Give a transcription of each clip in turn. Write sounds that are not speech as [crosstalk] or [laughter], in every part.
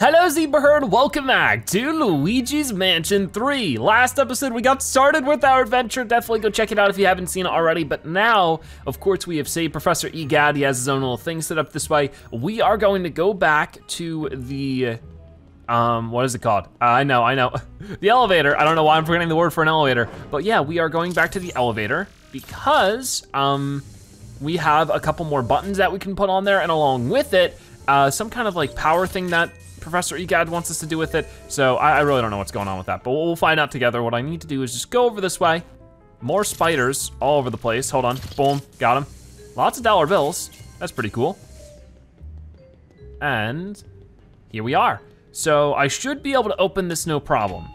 Hello Zebra Herd, welcome back to Luigi's Mansion 3. Last episode we got started with our adventure, definitely go check it out if you haven't seen it already, but now, of course we have saved Professor Egad, he has his own little thing set up this way. We are going to go back to the, um, what is it called? Uh, I know, I know, [laughs] the elevator. I don't know why I'm forgetting the word for an elevator, but yeah, we are going back to the elevator because, um, we have a couple more buttons that we can put on there and along with it, uh, some kind of like power thing that Professor Egad wants us to do with it. So I, I really don't know what's going on with that, but we'll, we'll find out together. What I need to do is just go over this way. More spiders all over the place. Hold on, boom, got him. Lots of dollar bills, that's pretty cool. And here we are. So I should be able to open this no problem.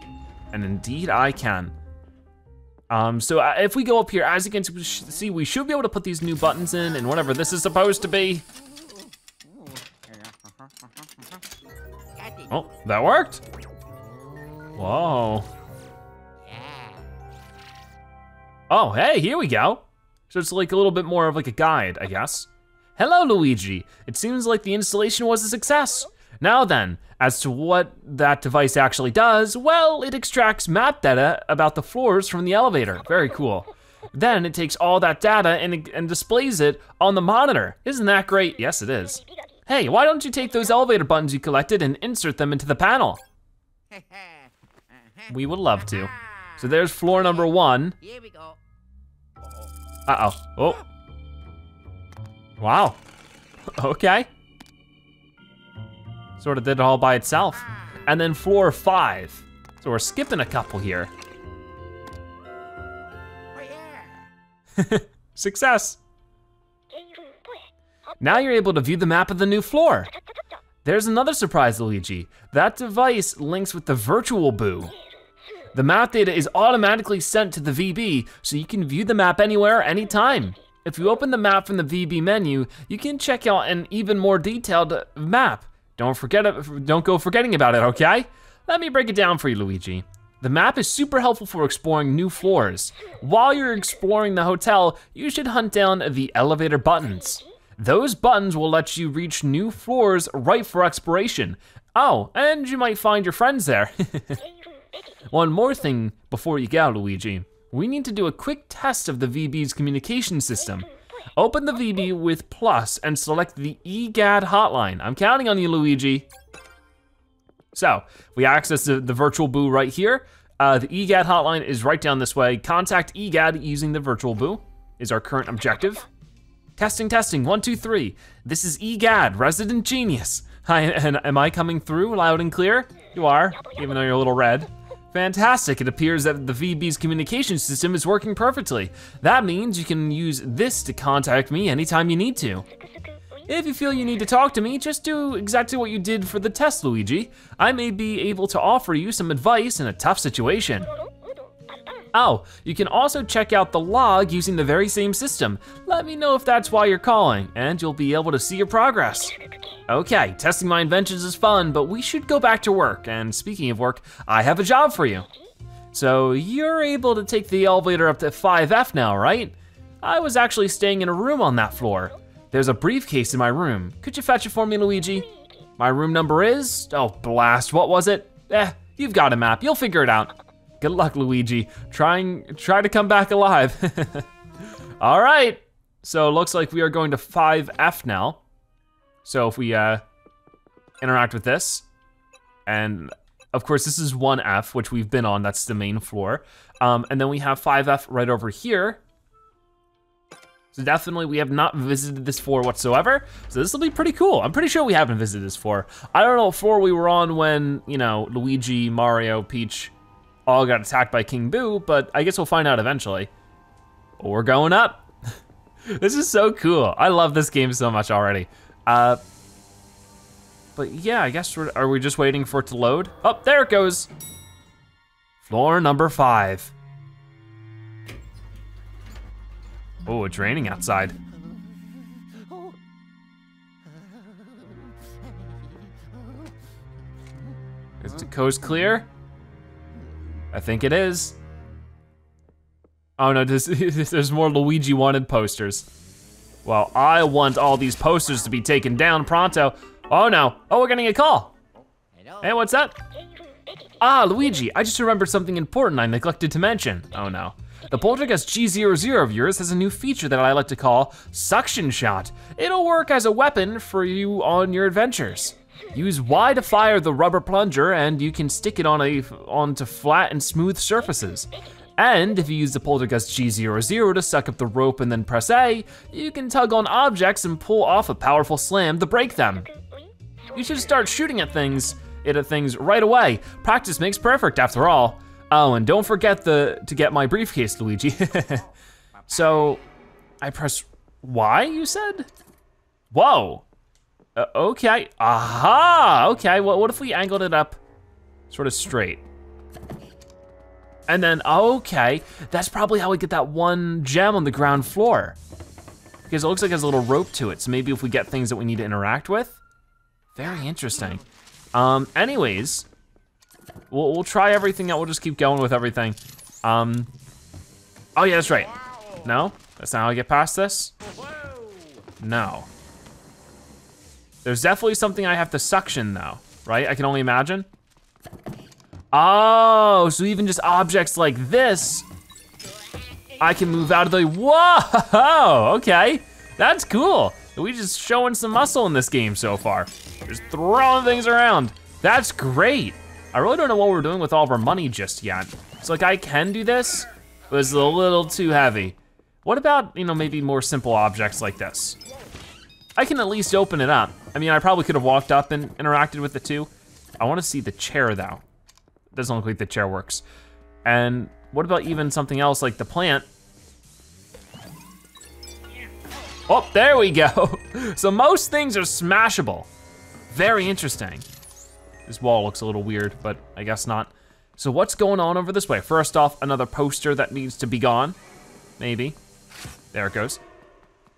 And indeed I can. Um, so uh, if we go up here, as you can see, we should be able to put these new buttons in and whatever this is supposed to be. Oh, that worked. Whoa. Oh, hey, here we go. So it's like a little bit more of like a guide, I guess. Hello, Luigi. It seems like the installation was a success. Now then, as to what that device actually does, well, it extracts map data about the floors from the elevator. Very cool. Then it takes all that data and, and displays it on the monitor. Isn't that great? Yes, it is. Hey, why don't you take those elevator buttons you collected and insert them into the panel? [laughs] we would love to. So there's floor number one. Here we go. Uh-oh, oh. Wow, [laughs] okay. Sort of did it all by itself. Ah. And then floor five. So we're skipping a couple here. [laughs] Success. Now you're able to view the map of the new floor. There's another surprise, Luigi. That device links with the Virtual Boo. The map data is automatically sent to the VB, so you can view the map anywhere, anytime. If you open the map from the VB menu, you can check out an even more detailed map. Don't forget it, don't go forgetting about it, okay? Let me break it down for you, Luigi. The map is super helpful for exploring new floors. While you're exploring the hotel, you should hunt down the elevator buttons. Those buttons will let you reach new floors right for exploration. Oh, and you might find your friends there. [laughs] One more thing before you go, Luigi. We need to do a quick test of the VB's communication system. Open the VB with plus and select the EGAD hotline. I'm counting on you, Luigi. So, we access the, the virtual boo right here. Uh, the EGAD hotline is right down this way. Contact EGAD using the virtual boo is our current objective. Testing, testing, one, two, three. This is EGAD, resident genius. Hi, and am I coming through loud and clear? You are, even though you're a little red. Fantastic, it appears that the VB's communication system is working perfectly. That means you can use this to contact me anytime you need to. If you feel you need to talk to me, just do exactly what you did for the test, Luigi. I may be able to offer you some advice in a tough situation. Oh, you can also check out the log using the very same system. Let me know if that's why you're calling, and you'll be able to see your progress. Okay, testing my inventions is fun, but we should go back to work. And speaking of work, I have a job for you. So you're able to take the elevator up to 5F now, right? I was actually staying in a room on that floor. There's a briefcase in my room. Could you fetch it for me, Luigi? My room number is, oh blast, what was it? Eh, you've got a map, you'll figure it out. Good luck, Luigi. Trying, try to come back alive. [laughs] All right, so it looks like we are going to 5F now. So if we uh, interact with this, and of course this is 1F, which we've been on, that's the main floor. Um, and then we have 5F right over here. So definitely we have not visited this floor whatsoever. So this will be pretty cool. I'm pretty sure we haven't visited this floor. I don't know what floor we were on when, you know, Luigi, Mario, Peach, all got attacked by King Boo, but I guess we'll find out eventually. we're going up. [laughs] this is so cool. I love this game so much already. Uh, but yeah, I guess we're, are we just waiting for it to load? Oh, there it goes. Floor number five. Oh, it's raining outside. Is the coast clear? I think it is. Oh no, there's, [laughs] there's more Luigi wanted posters. Well, I want all these posters to be taken down pronto. Oh no, oh, we're getting a call. Hey, what's up? Ah, Luigi, I just remembered something important I neglected to mention. Oh no. The Poltergust G00 of yours has a new feature that I like to call Suction Shot. It'll work as a weapon for you on your adventures. Use Y to fire the rubber plunger and you can stick it on a, onto flat and smooth surfaces. And if you use the Poltergust G00 to suck up the rope and then press A, you can tug on objects and pull off a powerful slam to break them. You should start shooting at things, it at things right away. Practice makes perfect after all. Oh, and don't forget the to get my briefcase, Luigi. [laughs] so, I press Y, you said? Whoa. Uh, okay, aha, okay, well, what if we angled it up sort of straight? And then, okay, that's probably how we get that one gem on the ground floor. Because it looks like it has a little rope to it, so maybe if we get things that we need to interact with. Very interesting. Um, anyways, we'll, we'll try everything out, we'll just keep going with everything. Um, oh yeah, that's right. No, that's not how I get past this? No. There's definitely something I have to suction though, right? I can only imagine. Oh, so even just objects like this, I can move out of the, whoa, [laughs] okay. That's cool. We just showing some muscle in this game so far. Just throwing things around. That's great. I really don't know what we're doing with all of our money just yet. So like I can do this, but it's a little too heavy. What about, you know, maybe more simple objects like this? I can at least open it up. I mean, I probably could have walked up and interacted with the two. I wanna see the chair though. Doesn't look like the chair works. And what about even something else like the plant? Oh, there we go. [laughs] so most things are smashable. Very interesting. This wall looks a little weird, but I guess not. So what's going on over this way? First off, another poster that needs to be gone. Maybe. There it goes.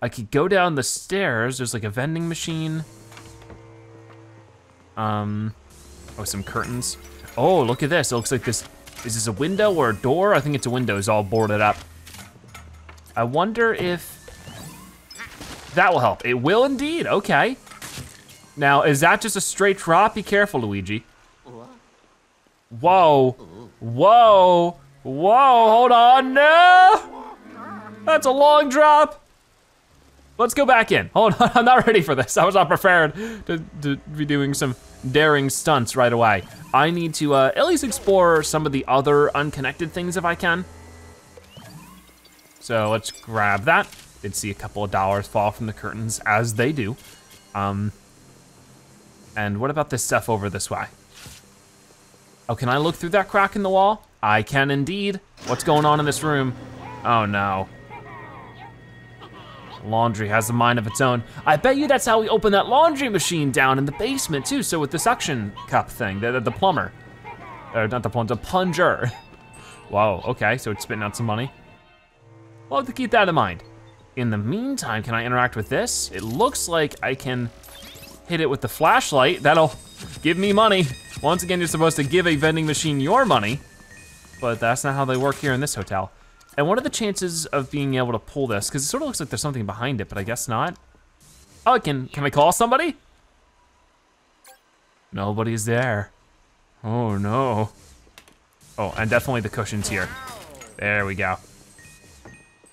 I could go down the stairs. There's like a vending machine. Um, oh, some curtains. Oh, look at this. It looks like this, is this a window or a door? I think it's a window, it's all boarded up. I wonder if that will help. It will indeed, okay. Now, is that just a straight drop? Be careful, Luigi. Whoa, whoa, whoa, hold on, no! That's a long drop. Let's go back in. Hold on, [laughs] I'm not ready for this. I was not prepared to, to be doing some daring stunts right away. I need to uh, at least explore some of the other unconnected things if I can. So let's grab that. Did see a couple of dollars fall from the curtains as they do. Um, and what about this stuff over this way? Oh, can I look through that crack in the wall? I can indeed. What's going on in this room? Oh no. Laundry has a mind of its own. I bet you that's how we open that laundry machine down in the basement too, so with the suction cup thing, the, the plumber. Or not the plumber, the plunger. [laughs] Whoa, okay, so it's spitting out some money. We'll have to keep that in mind. In the meantime, can I interact with this? It looks like I can hit it with the flashlight. That'll give me money. Once again, you're supposed to give a vending machine your money, but that's not how they work here in this hotel. And what are the chances of being able to pull this? Because it sort of looks like there's something behind it, but I guess not. Oh, I can, can I call somebody? Nobody's there. Oh no. Oh, and definitely the cushions here. There we go.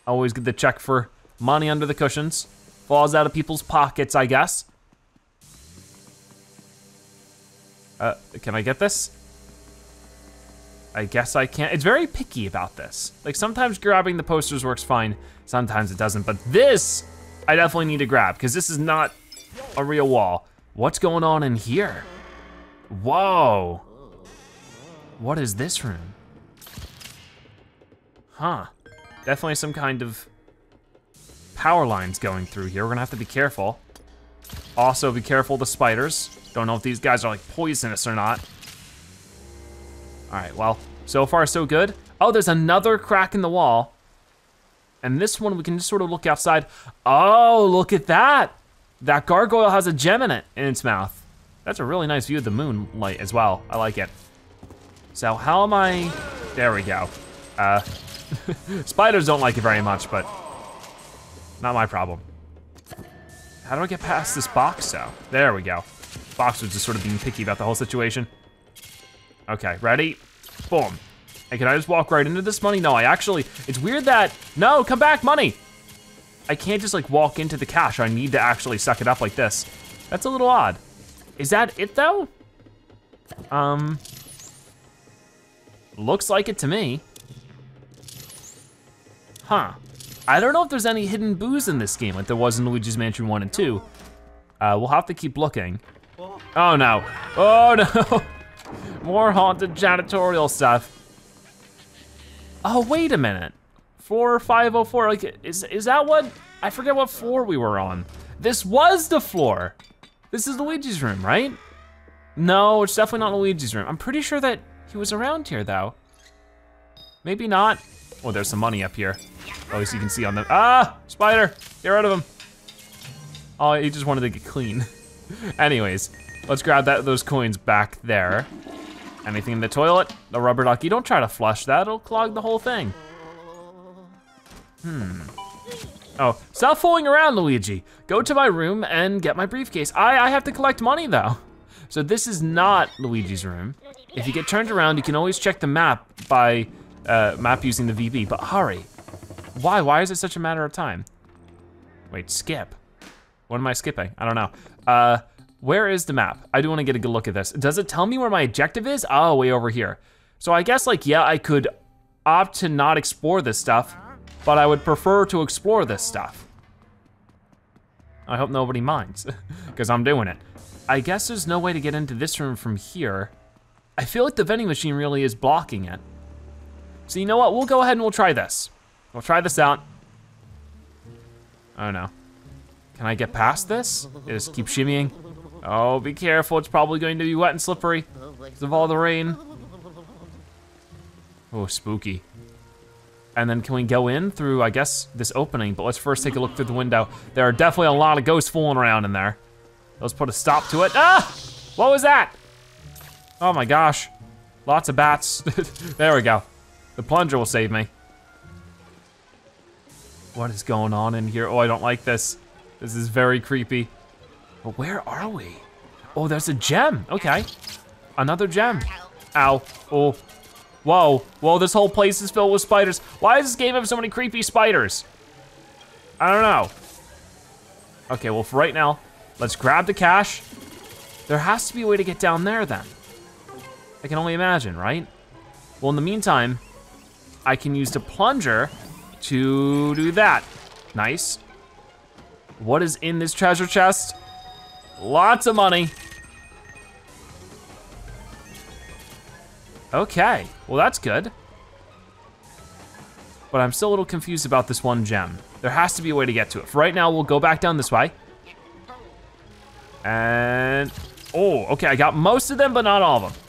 Always get the check for money under the cushions. Falls out of people's pockets, I guess. Uh, can I get this? I guess I can't. It's very picky about this. Like sometimes grabbing the posters works fine, sometimes it doesn't, but this, I definitely need to grab because this is not a real wall. What's going on in here? Whoa. What is this room? Huh. Definitely some kind of power lines going through here. We're gonna have to be careful. Also be careful the spiders. Don't know if these guys are like poisonous or not. All right, well, so far so good. Oh, there's another crack in the wall. And this one, we can just sort of look outside. Oh, look at that. That gargoyle has a gem in it, in its mouth. That's a really nice view of the moonlight as well. I like it. So how am I, there we go. Uh, [laughs] spiders don't like it very much, but not my problem. How do I get past this box though? There we go. Fox was just sort of being picky about the whole situation. Okay, ready? Boom. And can I just walk right into this money? No, I actually, it's weird that, no, come back, money. I can't just like walk into the cash. I need to actually suck it up like this. That's a little odd. Is that it though? Um, looks like it to me. Huh. I don't know if there's any hidden boos in this game like there was in Luigi's Mansion 1 and 2. Uh, we'll have to keep looking. Oh no, oh [laughs] no. More haunted janitorial stuff. Oh, wait a minute. 4504, like, is, is that what, I forget what floor we were on. This was the floor. This is Luigi's room, right? No, it's definitely not Luigi's room. I'm pretty sure that he was around here though. Maybe not. Oh, there's some money up here. At least you can see on the, ah, spider, get rid of him. Oh, he just wanted to get clean. [laughs] Anyways, let's grab that those coins back there. Anything in the toilet? The rubber ducky, don't try to flush that, it'll clog the whole thing. Hmm. Oh, stop fooling around, Luigi. Go to my room and get my briefcase. I, I have to collect money though. So this is not Luigi's room. If you get turned around, you can always check the map by uh, map using the VB, but hurry. Why, why is it such a matter of time? Wait, skip. What am I skipping? I don't know. Uh, where is the map? I do wanna get a good look at this. Does it tell me where my objective is? Oh, way over here. So I guess like, yeah, I could opt to not explore this stuff, but I would prefer to explore this stuff. I hope nobody minds, [laughs] because I'm doing it. I guess there's no way to get into this room from here. I feel like the vending machine really is blocking it. So you know what, we'll go ahead and we'll try this. We'll try this out. Oh no. Can I get past this? Just keep shimmying. Oh, be careful, it's probably going to be wet and slippery because of all the rain. Oh, spooky. And then can we go in through, I guess, this opening, but let's first take a look through the window. There are definitely a lot of ghosts fooling around in there. Let's put a stop to it. Ah! What was that? Oh my gosh. Lots of bats. [laughs] there we go. The plunger will save me. What is going on in here? Oh, I don't like this. This is very creepy. But where are we? Oh, there's a gem. Okay. Another gem. Ow. Oh. Whoa. Whoa, this whole place is filled with spiders. Why does this game have so many creepy spiders? I don't know. Okay, well, for right now, let's grab the cash. There has to be a way to get down there then. I can only imagine, right? Well, in the meantime, I can use the plunger to do that. Nice. What is in this treasure chest? Lots of money. Okay, well that's good. But I'm still a little confused about this one gem. There has to be a way to get to it. For right now, we'll go back down this way. And, oh, okay, I got most of them, but not all of them.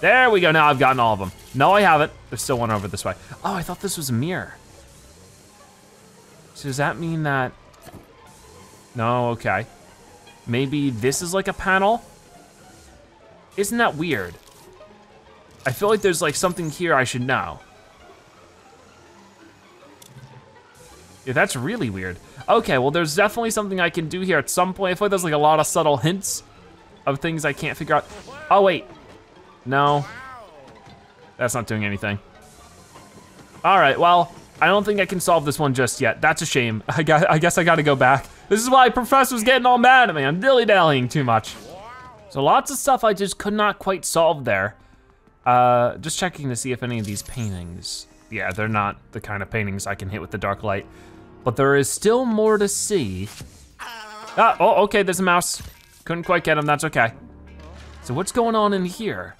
There we go, now I've gotten all of them. No, I haven't. There's still one over this way. Oh, I thought this was a mirror. So does that mean that, no, okay. Maybe this is like a panel? Isn't that weird? I feel like there's like something here I should know. Yeah, that's really weird. Okay, well there's definitely something I can do here at some point. I feel like there's like a lot of subtle hints of things I can't figure out. Oh wait, no. That's not doing anything. All right, well, I don't think I can solve this one just yet. That's a shame. [laughs] I, got, I guess I gotta go back. This is why Professor's getting all mad at me. I'm dilly-dallying too much. So lots of stuff I just could not quite solve there. Uh, just checking to see if any of these paintings, yeah, they're not the kind of paintings I can hit with the dark light. But there is still more to see. Ah, oh, okay, there's a mouse. Couldn't quite get him, that's okay. So what's going on in here?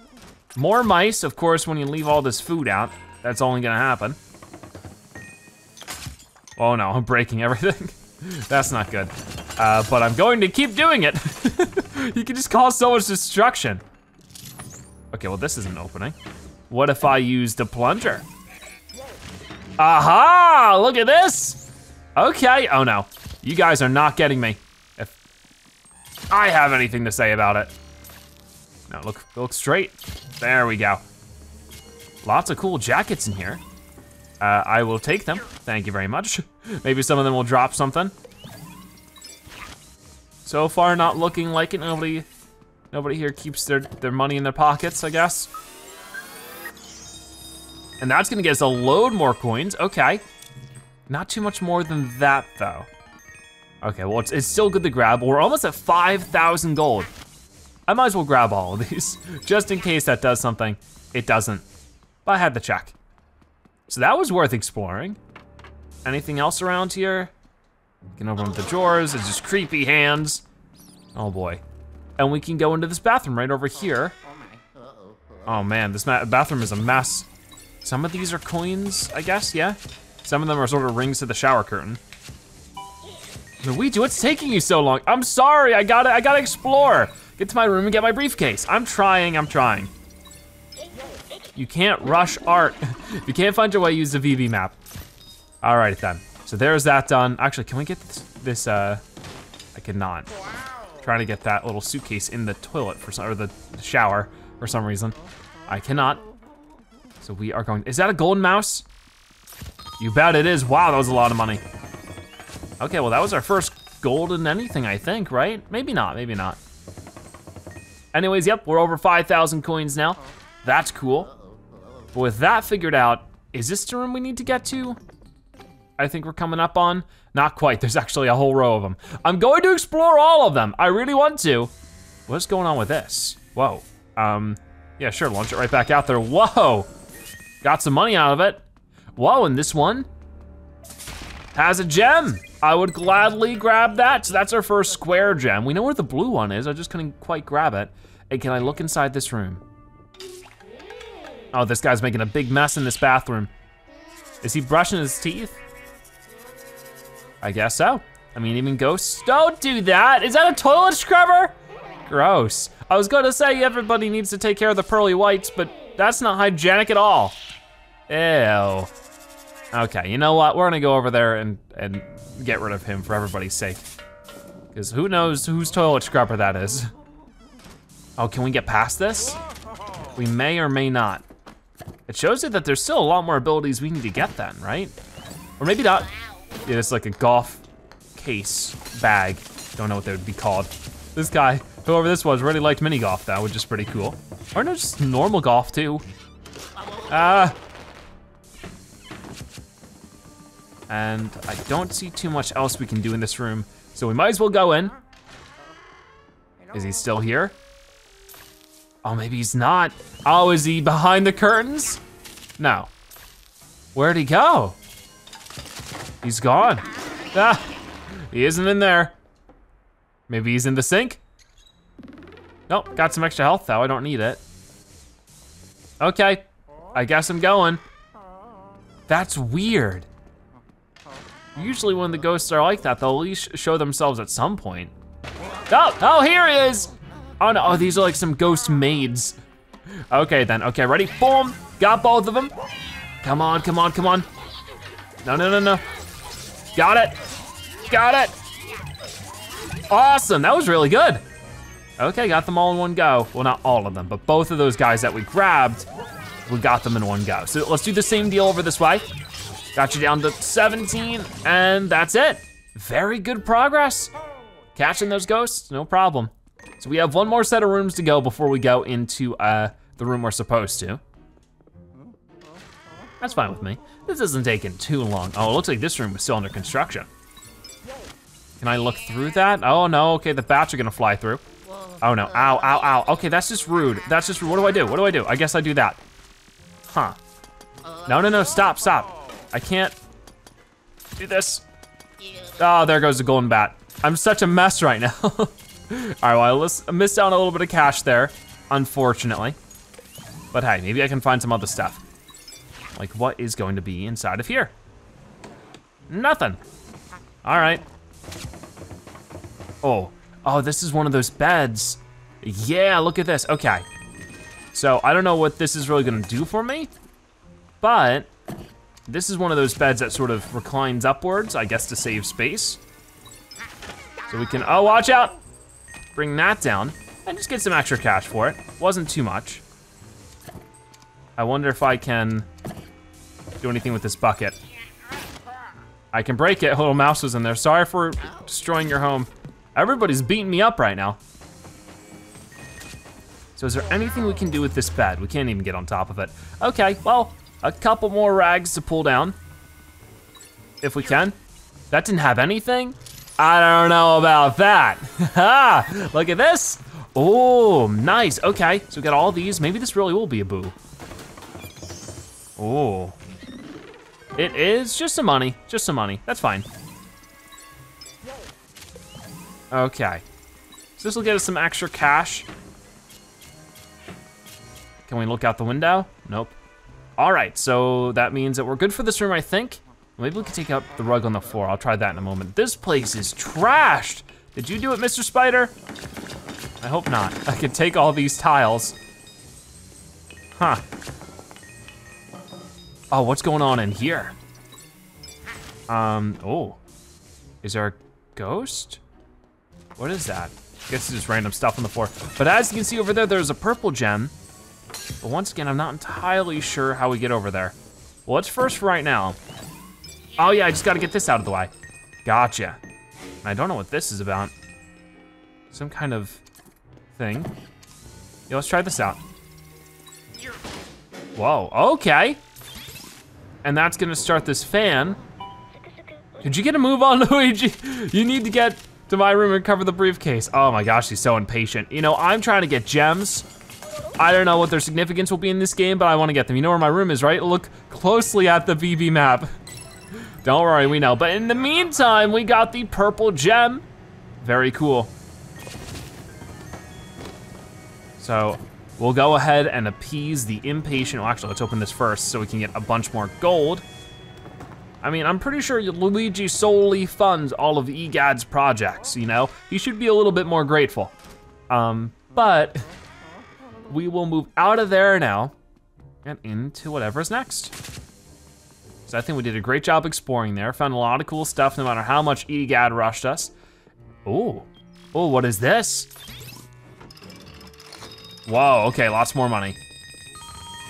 More mice, of course, when you leave all this food out, that's only gonna happen. Oh no, I'm breaking everything. [laughs] that's not good. Uh, but I'm going to keep doing it. [laughs] you can just cause so much destruction. Okay, well this is an opening. What if I use the plunger? Aha, look at this. Okay, oh no. You guys are not getting me. If I have anything to say about it. No, look, look straight. There we go. Lots of cool jackets in here. Uh, I will take them, thank you very much. Maybe some of them will drop something. So far, not looking like it. Nobody Nobody here keeps their, their money in their pockets, I guess. And that's gonna get us a load more coins, okay. Not too much more than that though. Okay, well it's, it's still good to grab. We're almost at 5,000 gold. I might as well grab all of these, [laughs] just in case that does something. It doesn't, but I had to check. So that was worth exploring. Anything else around here? You can open up the drawers, it's just creepy hands. Oh boy. And we can go into this bathroom right over here. Oh man, this bathroom is a mess. Some of these are coins, I guess, yeah? Some of them are sort of rings to the shower curtain. Luigi, what's taking you so long? I'm sorry, I gotta, I gotta explore. Get to my room and get my briefcase. I'm trying, I'm trying. You can't rush art. [laughs] if you can't find your way, use the VB map. All right then. So there's that done. Actually, can we get this, this uh, I cannot. Trying to get that little suitcase in the toilet for some, or the shower for some reason. I cannot. So we are going, is that a golden mouse? You bet it is. Wow, that was a lot of money. Okay, well that was our first golden anything, I think, right? Maybe not, maybe not. Anyways, yep, we're over 5,000 coins now. That's cool. But with that figured out, is this the room we need to get to? I think we're coming up on. Not quite, there's actually a whole row of them. I'm going to explore all of them. I really want to. What's going on with this? Whoa, um, yeah, sure, launch it right back out there. Whoa, got some money out of it. Whoa, and this one has a gem. I would gladly grab that. So that's our first square gem. We know where the blue one is, I just couldn't quite grab it. And can I look inside this room? Oh, this guy's making a big mess in this bathroom. Is he brushing his teeth? I guess so. I mean, even ghosts don't do that. Is that a toilet scrubber? Gross. I was gonna say everybody needs to take care of the pearly whites, but that's not hygienic at all. Ew. Okay, you know what? We're gonna go over there and, and get rid of him for everybody's sake. Because who knows whose toilet scrubber that is. Oh, can we get past this? We may or may not. It shows you that there's still a lot more abilities we need to get then, right? Or maybe not. Yeah, it's like a golf case bag. Don't know what they would be called. This guy, whoever this was, really liked mini golf though, which is pretty cool. Or no, just normal golf too. Ah. And I don't see too much else we can do in this room, so we might as well go in. Is he still here? Oh, maybe he's not. Oh, is he behind the curtains? No. Where'd he go? He's gone. Ah, he isn't in there. Maybe he's in the sink? Nope, got some extra health though, I don't need it. Okay, I guess I'm going. That's weird. Usually when the ghosts are like that, they'll at least show themselves at some point. Oh, oh, here he is. Oh no, oh, these are like some ghost maids. Okay then, okay, ready? Boom, got both of them. Come on, come on, come on. No, no, no, no. Got it, got it. Awesome, that was really good. Okay, got them all in one go. Well, not all of them, but both of those guys that we grabbed, we got them in one go. So let's do the same deal over this way. Got you down to 17, and that's it. Very good progress. Catching those ghosts, no problem. So we have one more set of rooms to go before we go into uh, the room we're supposed to. That's fine with me. This isn't taking too long. Oh, it looks like this room is still under construction. Can I look through that? Oh no, okay, the bats are gonna fly through. Oh no, ow, ow, ow. Okay, that's just rude. That's just rude. What do I do? What do I do? I guess I do that. Huh. No, no, no, stop, stop. I can't do this. Oh, there goes the golden bat. I'm such a mess right now. [laughs] All right, well, I missed out on a little bit of cash there, unfortunately. But hey, maybe I can find some other stuff. Like what is going to be inside of here? Nothing. All right. Oh, oh, this is one of those beds. Yeah, look at this, okay. So I don't know what this is really gonna do for me, but this is one of those beds that sort of reclines upwards, I guess to save space. So we can, oh, watch out bring that down, and just get some extra cash for it. Wasn't too much. I wonder if I can do anything with this bucket. I can break it, little mouse was in there. Sorry for destroying your home. Everybody's beating me up right now. So is there anything we can do with this bed? We can't even get on top of it. Okay, well, a couple more rags to pull down. If we can. That didn't have anything? I don't know about that. Ha! [laughs] Look at this. Oh, nice. Okay, so we got all these. Maybe this really will be a boo. Oh. It is just some money, just some money. That's fine. Okay. So this will get us some extra cash. Can we look out the window? Nope. All right, so that means that we're good for this room, I think. Maybe we can take out the rug on the floor. I'll try that in a moment. This place is trashed. Did you do it, Mr. Spider? I hope not. I can take all these tiles. Huh. Oh, what's going on in here? Um, oh. Is there a ghost? What is that? I guess it's just random stuff on the floor. But as you can see over there, there's a purple gem. But once again, I'm not entirely sure how we get over there. Well, let's first right now. Oh yeah, I just gotta get this out of the way. Gotcha. I don't know what this is about. Some kind of thing. Yeah, let's try this out. Whoa, okay. And that's gonna start this fan. Did you get a move on, [laughs] Luigi? You need to get to my room and cover the briefcase. Oh my gosh, he's so impatient. You know, I'm trying to get gems. I don't know what their significance will be in this game, but I wanna get them. You know where my room is, right? Look closely at the VB map. Don't worry, we know. But in the meantime, we got the purple gem. Very cool. So we'll go ahead and appease the impatient. Well, actually, let's open this first so we can get a bunch more gold. I mean, I'm pretty sure Luigi solely funds all of EGAD's projects, you know? He should be a little bit more grateful. Um, but we will move out of there now and into whatever's next. So I think we did a great job exploring there. Found a lot of cool stuff no matter how much EGAD rushed us. Oh, oh, what is this? Whoa, okay, lots more money.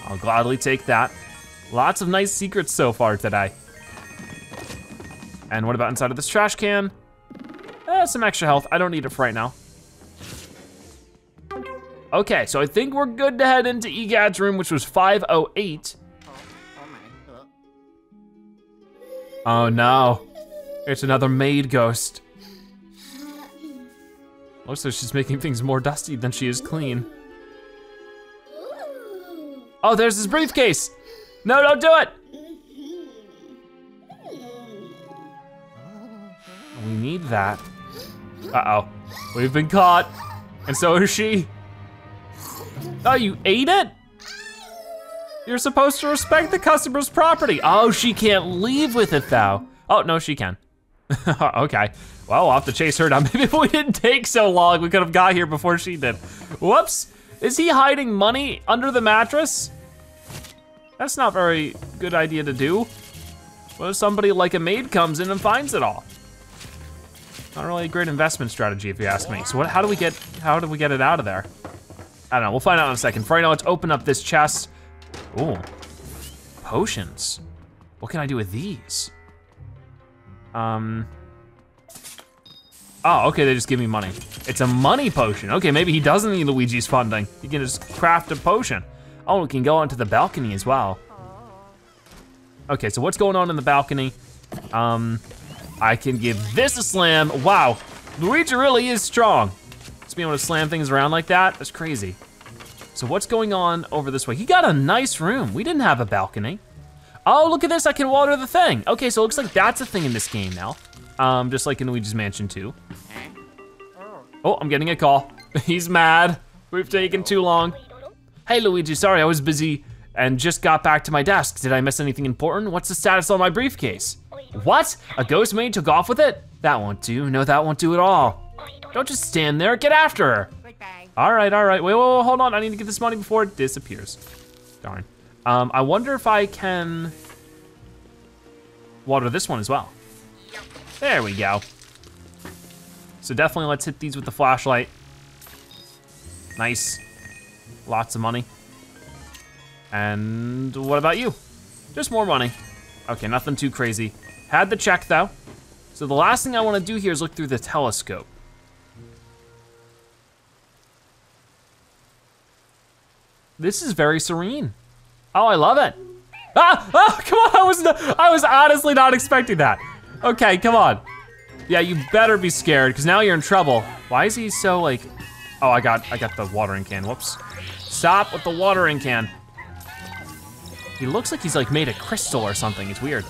I'll gladly take that. Lots of nice secrets so far today. And what about inside of this trash can? Eh, some extra health, I don't need it for right now. Okay, so I think we're good to head into EGAD's room, which was 508. Oh no, it's another maid ghost. Looks like she's making things more dusty than she is clean. Oh, there's his briefcase. No, don't do it. We need that. Uh-oh, we've been caught. And so is she. Oh, you ate it? You're supposed to respect the customer's property. Oh, she can't leave with it though. Oh, no, she can. [laughs] okay, well, we'll have to chase her down. [laughs] Maybe if we didn't take so long, we could have got here before she did. Whoops, is he hiding money under the mattress? That's not very good idea to do. What if somebody like a maid comes in and finds it all? Not really a great investment strategy if you ask me. So what, how do we get, how do we get it out of there? I don't know, we'll find out in a second. For right now, let's open up this chest. Ooh, potions. What can I do with these? Um, oh, okay, they just give me money. It's a money potion. Okay, maybe he doesn't need Luigi's funding. He can just craft a potion. Oh, we can go onto the balcony as well. Okay, so what's going on in the balcony? Um, I can give this a slam. Wow, Luigi really is strong. Just being able to slam things around like that, that's crazy. So what's going on over this way? He got a nice room. We didn't have a balcony. Oh, look at this, I can water the thing. Okay, so it looks like that's a thing in this game now. Um, just like in Luigi's Mansion 2. Oh, I'm getting a call. [laughs] He's mad. We've taken too long. Hey Luigi, sorry, I was busy and just got back to my desk. Did I miss anything important? What's the status on my briefcase? What? A ghost maid took off with it? That won't do. No, that won't do at all. Don't just stand there. Get after her. All right, all right. Wait, wait, wait, hold on. I need to get this money before it disappears. Darn. Um, I wonder if I can water this one as well. There we go. So definitely let's hit these with the flashlight. Nice. Lots of money. And what about you? Just more money. Okay, nothing too crazy. Had the check though. So the last thing I wanna do here is look through the telescope. This is very serene. Oh, I love it. Ah, oh, come on, I was, I was honestly not expecting that. Okay, come on. Yeah, you better be scared, because now you're in trouble. Why is he so like, oh, I got, I got the watering can, whoops. Stop with the watering can. He looks like he's like made of crystal or something, it's weird.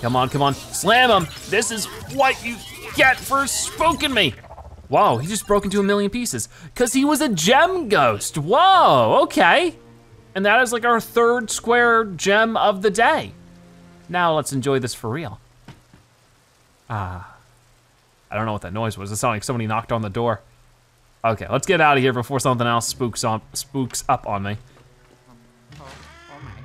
Come on, come on, slam him. This is what you get for spooking me. Whoa, he just broke into a million pieces. Cause he was a gem ghost, whoa, okay. And that is like our third square gem of the day. Now let's enjoy this for real. Ah, I don't know what that noise was. It sounded like somebody knocked on the door. Okay, let's get out of here before something else spooks on spooks up on me.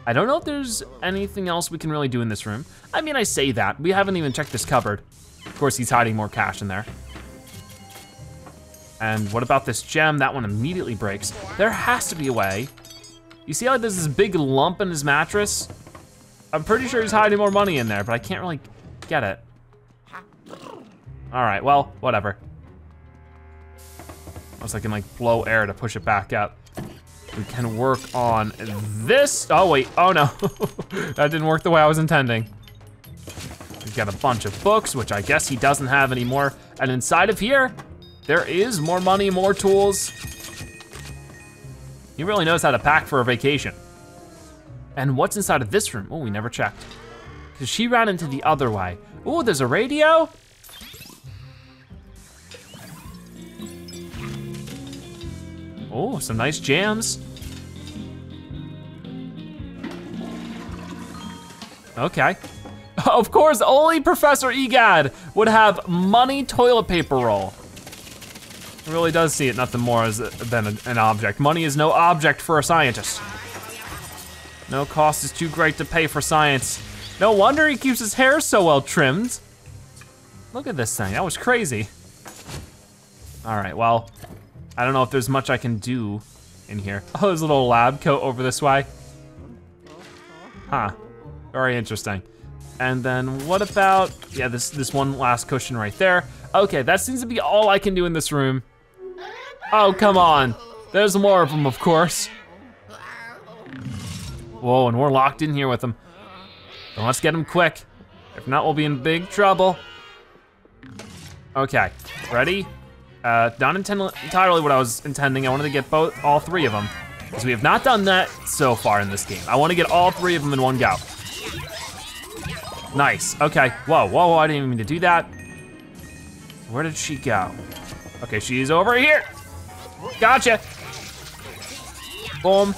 I don't know if there's anything else we can really do in this room. I mean, I say that. We haven't even checked this cupboard. Of course, he's hiding more cash in there. And what about this gem? That one immediately breaks. There has to be a way you see how there's this big lump in his mattress? I'm pretty sure he's hiding more money in there, but I can't really get it. All right, well, whatever. Unless I can like blow air to push it back up. We can work on this. Oh wait, oh no. [laughs] that didn't work the way I was intending. We've got a bunch of books, which I guess he doesn't have anymore. And inside of here, there is more money, more tools, he really knows how to pack for a vacation. And what's inside of this room? Oh, we never checked. Cause she ran into the other way. Oh, there's a radio? Oh, some nice jams. Okay. [laughs] Of course, only Professor Egad would have money toilet paper roll. Really does see it nothing more as than an object. Money is no object for a scientist. No cost is too great to pay for science. No wonder he keeps his hair so well trimmed. Look at this thing, that was crazy. All right, well, I don't know if there's much I can do in here. [laughs] Oh, there's a little lab coat over this way. Huh, very interesting. And then what about, yeah, this, this one last cushion right there. Okay, that seems to be all I can do in this room. Oh, come on. There's more of them, of course. Whoa, and we're locked in here with them. Let's get them quick. If not, we'll be in big trouble. Okay, ready? Uh, not entirely what I was intending. I wanted to get both, all three of them. Because we have not done that so far in this game. I want to get all three of them in one go. Nice, okay. Whoa, whoa, whoa, I didn't even mean to do that. Where did she go? Okay, she's over here. Gotcha. Boom.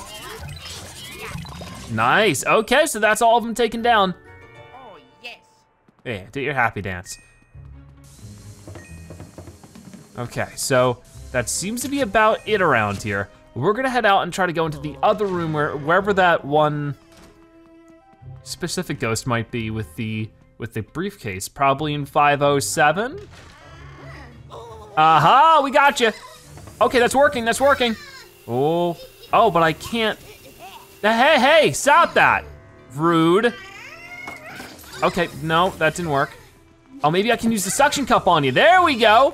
Nice, okay, so that's all of them taken down. Oh, yes. Yeah, do your happy dance. Okay, so that seems to be about it around here. We're gonna head out and try to go into the other room where wherever that one specific ghost might be with the with the briefcase, probably in 507. Aha, we got you. Okay, that's working, that's working. Oh, oh, but I can't. Hey, hey, stop that. Rude. Okay, no, that didn't work. Oh, maybe I can use the suction cup on you. There we go.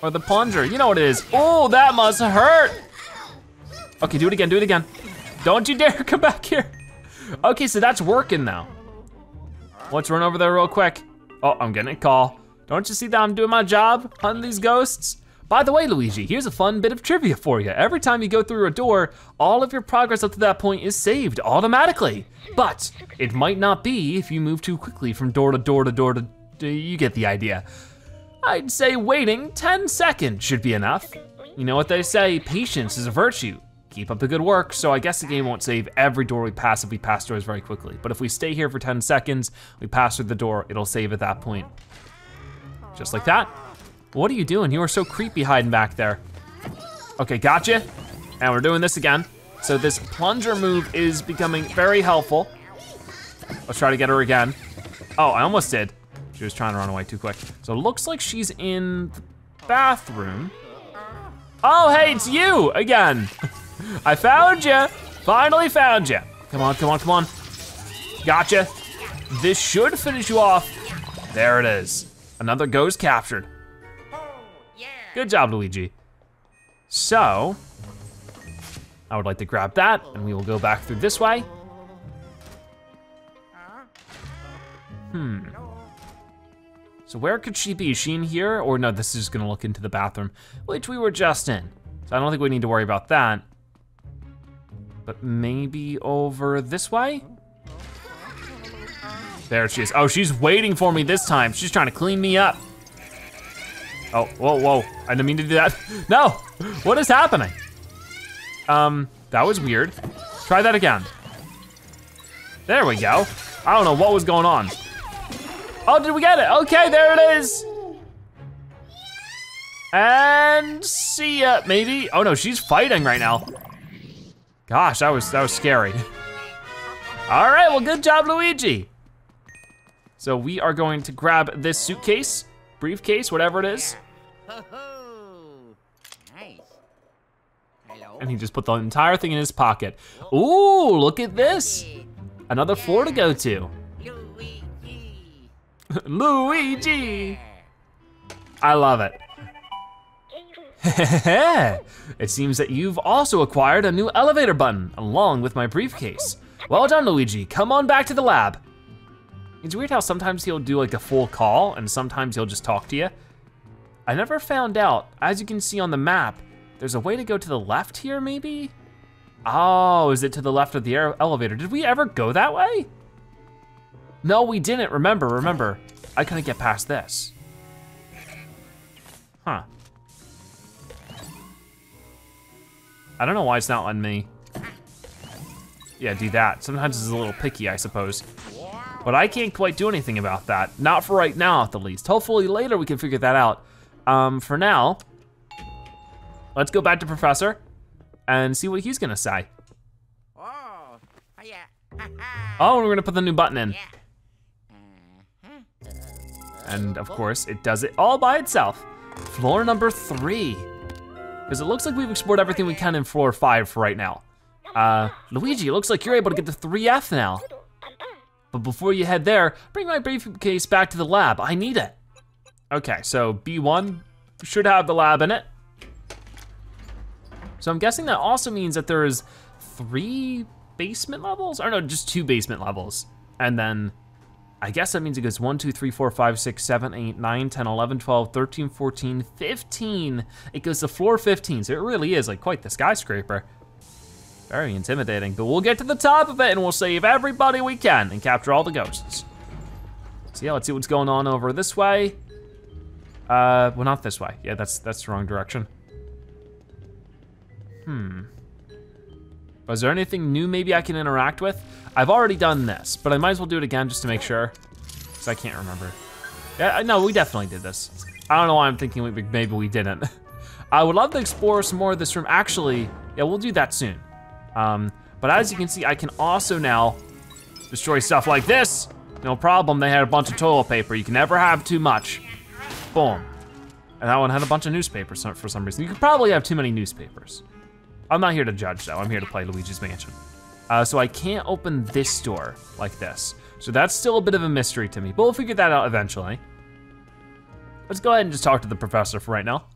Or the plunger, you know what it is. Oh, that must hurt. Okay, do it again, do it again. Don't you [laughs] dare come back here. Okay, so that's working now. Let's run over there real quick. Oh, I'm getting a call. Don't you see that I'm doing my job hunting these ghosts? By the way, Luigi, here's a fun bit of trivia for you. Every time you go through a door, all of your progress up to that point is saved automatically. But it might not be if you move too quickly from door to door to door to, you get the idea. I'd say waiting 10 seconds should be enough. You know what they say, patience is a virtue. Keep up the good work, so I guess the game won't save every door we pass if we pass doors very quickly. But if we stay here for 10 seconds, we pass through the door, it'll save at that point. Just like that. What are you doing? You are so creepy hiding back there. Okay, gotcha. And we're doing this again. So this plunger move is becoming very helpful. Let's try to get her again. Oh, I almost did. She was trying to run away too quick. So it looks like she's in the bathroom. Oh, hey, it's you again. [laughs] I found you. Finally found you. Come on, come on, come on. Gotcha. This should finish you off. There it is. Another ghost captured. Good job, Luigi. So, I would like to grab that and we will go back through this way. Hmm. So where could she be? Is she in here? Or no, this is just gonna look into the bathroom, which we were just in. So I don't think we need to worry about that. But maybe over this way? There she is. Oh, she's waiting for me this time. She's trying to clean me up. Oh, whoa, whoa. I didn't mean to do that. [laughs] No, what is happening? Um, that was weird. Try that again. There we go. I don't know what was going on. Oh, did we get it? Okay, there it is. And see ya, maybe. Oh no, she's fighting right now. Gosh, that was that was scary. [laughs] All right, well, good job, Luigi. So we are going to grab this suitcase, briefcase, whatever it is. Nice. And he just put the entire thing in his pocket. Ooh, look at this. Another floor to go to. Luigi. [laughs] Luigi. I love it. [laughs] it seems that you've also acquired a new elevator button along with my briefcase. Well done, Luigi. Come on back to the lab. It's weird how sometimes he'll do like a full call and sometimes he'll just talk to you. I never found out, as you can see on the map, there's a way to go to the left here maybe? Oh, is it to the left of the elevator? Did we ever go that way? No, we didn't, remember, remember. I couldn't get past this. Huh. I don't know why it's not letting me. Yeah, do that. Sometimes it's a little picky, I suppose. But I can't quite do anything about that. Not for right now, at the least. Hopefully later we can figure that out. Um, for now, let's go back to Professor and see what he's gonna say. Oh, yeah. [laughs] Oh, we're gonna put the new button in. Yeah. Uh-huh. And of course, it does it all by itself. Floor number three. Because it looks like we've explored everything we can in floor five for right now. Uh, Luigi, it looks like you're able to get the 3F now. But before you head there, bring my briefcase back to the lab. I need it. Okay, so B1 should have the lab in it. So I'm guessing that also means that there's three basement levels? Or no, just two basement levels. And then I guess that means it goes 1, 2, 3, 4, 5, 6, 7, 8, 9, 10, 11, 12, 13, 14, 15. It goes to floor 15, so it really is like quite the skyscraper. Very intimidating, but we'll get to the top of it and we'll save everybody we can and capture all the ghosts. So yeah, let's see what's going on over this way. Uh, well, not this way. Yeah, that's that's the wrong direction. Hmm. Was there anything new maybe I can interact with? I've already done this, but I might as well do it again just to make sure, because I can't remember. Yeah, no, we definitely did this. I don't know why I'm thinking maybe we didn't. [laughs] I would love to explore some more of this room. Actually, yeah, we'll do that soon. Um, but as you can see, I can also now destroy stuff like this. No problem, they had a bunch of toilet paper. You can never have too much. Boom. And that one had a bunch of newspapers for some reason. You could probably have too many newspapers. I'm not here to judge though, I'm here to play Luigi's Mansion. Uh, so I can't open this door like this. So that's still a bit of a mystery to me, but we'll figure that out eventually. Let's go ahead and just talk to the professor for right now.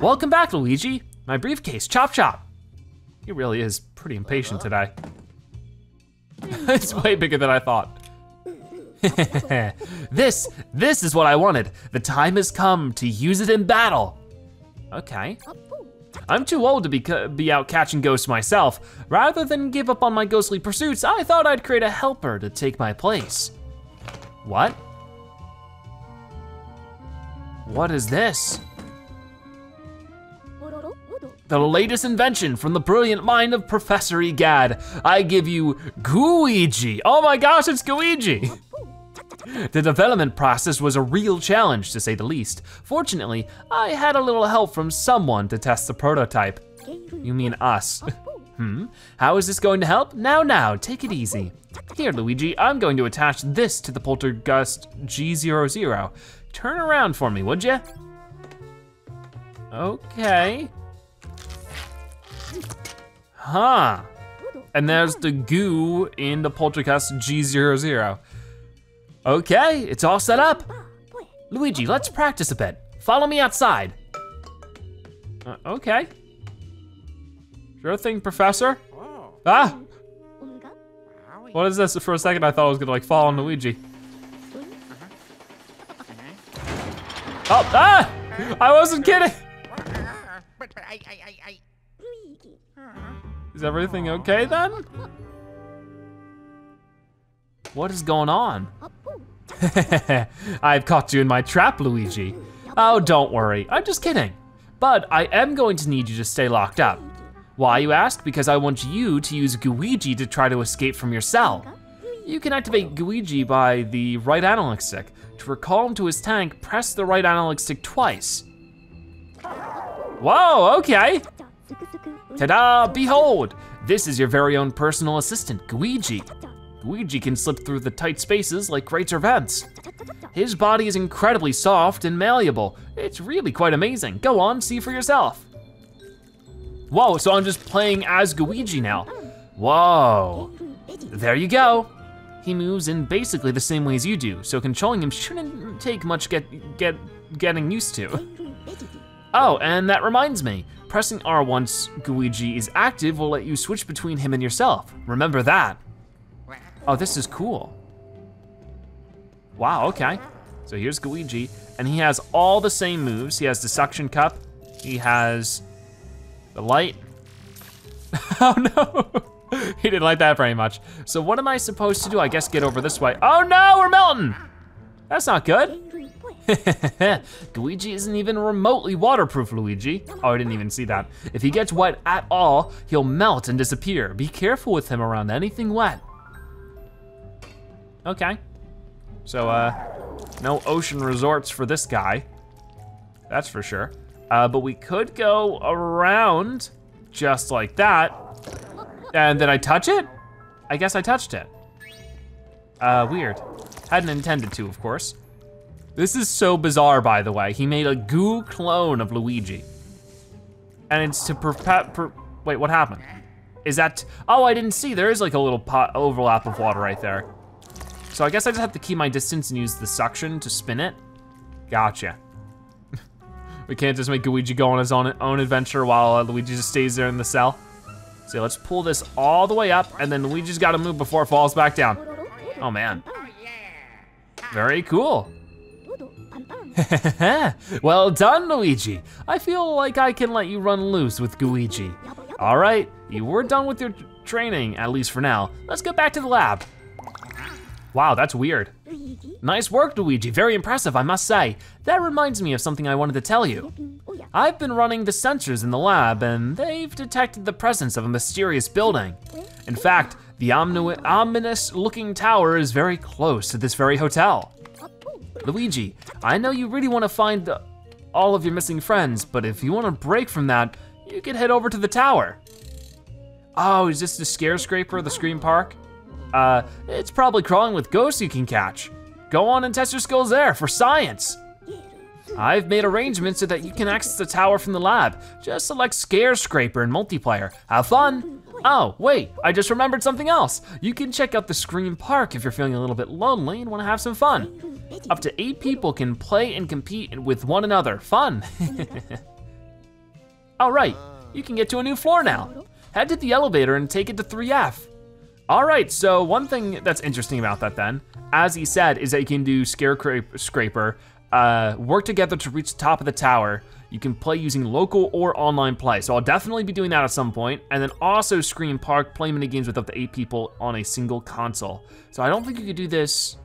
Welcome back, Luigi. My briefcase, Chop Chop. He really is pretty impatient uh-huh. today. [laughs] it's way bigger than I thought. [laughs] this, this is what I wanted. The time has come to use it in battle. Okay. I'm too old to be, be out catching ghosts myself. Rather than give up on my ghostly pursuits, I thought I'd create a helper to take my place. What? What is this? The latest invention from the brilliant mind of Professor Egad. I give you Gooigi. Oh my gosh, it's Gooigi. [laughs] The development process was a real challenge, to say the least. Fortunately, I had a little help from someone to test the prototype. You mean us. [laughs] hmm, how is this going to help? Now, now, take it easy. Here, Luigi, I'm going to attach this to the Poltergust G00. Turn around for me, would you? Okay. Huh. And there's the goo in the Poltergust G00. Okay, it's all set up. Luigi, let's practice a bit. Follow me outside. Uh, okay. Sure thing, Professor. Ah, what is this? For a second, I thought I was gonna like fall on Luigi. Oh, ah! I wasn't kidding. Is everything okay then? What is going on? [laughs] I've caught you in my trap, Luigi. Oh, don't worry, I'm just kidding. But I am going to need you to stay locked up. Why, you ask? Because I want you to use Gooigi to try to escape from your cell. You can activate Gooigi by the right analog stick. To recall him to his tank, press the right analog stick twice. Whoa, okay. Ta-da, behold! This is your very own personal assistant, Gooigi. Gooigi can slip through the tight spaces like grates or vents. His body is incredibly soft and malleable. It's really quite amazing. Go on, see for yourself. Whoa, so I'm just playing as Gooigi now. Whoa, there you go. He moves in basically the same way as you do, so controlling him shouldn't take much get, get, getting used to. Oh, and that reminds me, pressing R once Gooigi is active will let you switch between him and yourself. Remember that. Oh, this is cool. Wow, okay. So here's Luigi, and he has all the same moves. He has the suction cup, he has the light. [laughs] oh no, [laughs] he didn't like that very much. So what am I supposed to do? I guess get over this way. Oh no, we're melting. That's not good. [laughs] Gooigi isn't even remotely waterproof, Luigi. Oh, I didn't even see that. If he gets wet at all, he'll melt and disappear. Be careful with him around anything wet. Okay. So, uh, no ocean resorts for this guy. That's for sure. Uh, but we could go around just like that. And did I touch it? I guess I touched it. Uh, weird. Hadn't intended to, of course. This is so bizarre, by the way. He made a goo clone of Luigi. And it's to perpet, per, wait, what happened? Is that, oh, I didn't see. There is like a little pot overlap of water right there. So I guess I just have to keep my distance and use the suction to spin it. Gotcha. [laughs] we can't just make Gooigi go on his own, own adventure while uh, Luigi just stays there in the cell. So let's pull this all the way up and then Luigi's gotta move before it falls back down. Oh man, very cool. [laughs] well done, Luigi. I feel like I can let you run loose with Gooigi. All right, you were done with your training, at least for now. Let's get back to the lab. Wow, that's weird. Nice work, Luigi, very impressive, I must say. That reminds me of something I wanted to tell you. Mm, oh, I've been running the sensors in the lab and they've detected the presence of a mysterious building. In fact, the ominous looking tower is very close to this very hotel. Luigi, I know you really want to find all of your missing friends, but if you want to break from that, you can head over to the tower. Oh, is this the ScareScraper of the ScreamPark? Uh, it's probably crawling with ghosts you can catch. Go on and test your skills there for science. I've made arrangements so that you can access the tower from the lab. Just select ScareScraper in multiplayer. Have fun. Oh, wait, I just remembered something else. You can check out the ScreamPark if you're feeling a little bit lonely and wanna have some fun. Up to eight people can play and compete with one another. Fun. [laughs] All right, you can get to a new floor now. Head to the elevator and take it to 3F. All right, so one thing that's interesting about that then, as he said, is that you can do Scare Scraper, uh, work together to reach the top of the tower. You can play using local or online play. So I'll definitely be doing that at some point. And then also ScreamPark, play mini games with up to eight people on a single console. So I don't think you could do this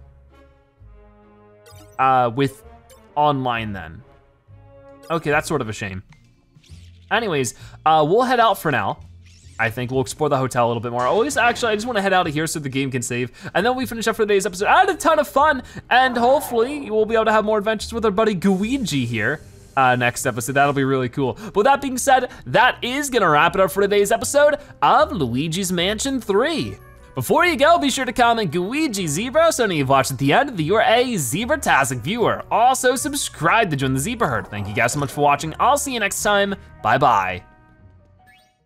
uh, with online then. Okay, that's sort of a shame. Anyways, uh, we'll head out for now. I think we'll explore the hotel a little bit more. Always, actually, I just want to head out of here so the game can save. And then we finish up for today's episode. I had a ton of fun, and hopefully we'll be able to have more adventures with our buddy Gooigi here. Uh, next episode, that'll be really cool. But with that being said, that is gonna wrap it up for today's episode of Luigi's Mansion 3. Before you go, be sure to comment Luigi Zebra so now you've watched at the end that you're a Zebra-tastic viewer. Also, subscribe to join the Zebra Herd. Thank you guys so much for watching. I'll see you next time. Bye-bye.